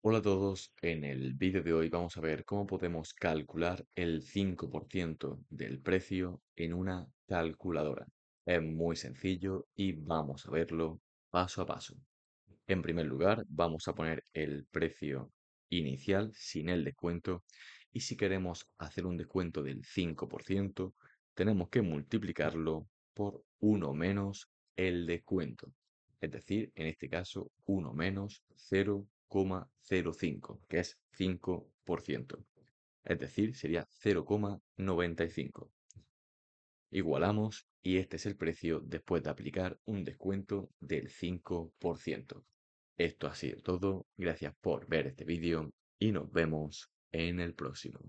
Hola a todos, en el vídeo de hoy vamos a ver cómo podemos calcular el 5% del precio en una calculadora. Es muy sencillo y vamos a verlo paso a paso. En primer lugar, vamos a poner el precio inicial sin el descuento y si queremos hacer un descuento del 5%, tenemos que multiplicarlo por 1 menos el descuento. Es decir, en este caso, 1 menos 0,05, que es 5%. Es decir, sería 0,95. Igualamos y este es el precio después de aplicar un descuento del 5%. Esto ha sido todo, gracias por ver este vídeo y nos vemos en el próximo.